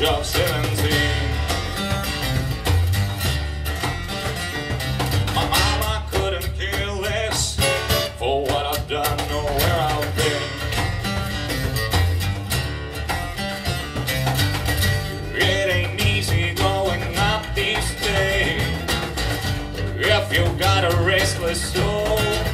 age of 17. My mama couldn't care less for what I've done or where I've been. It ain't easy going up these days if you got a restless soul.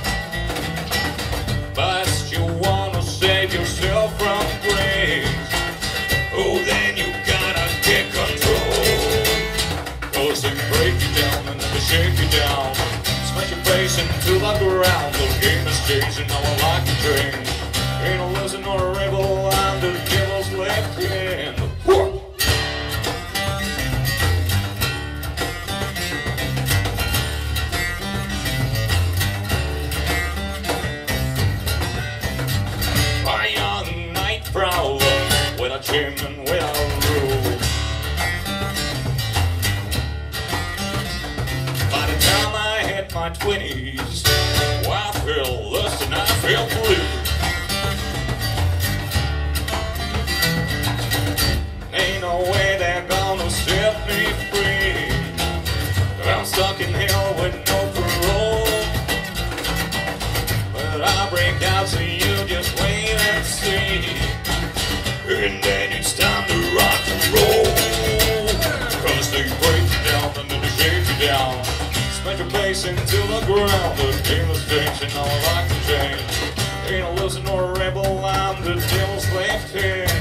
Face into the ground. The game is changing, now I like to change. Ain't a losing or a rebel, I'm the devil's left hand. A young night prowler with a chin and with a my twenties, well, I feel lust and I feel blue. Ain't no way they're gonna set me free. I'm stuck in hell with no parole. But I break out, so you just wait and see. And then it's time to rock and roll. Cause they break you down and then they shake you down. Face into the ground. The game is changing, all I like to change. Ain't a loser nor a rebel, I'm the devil's left hand.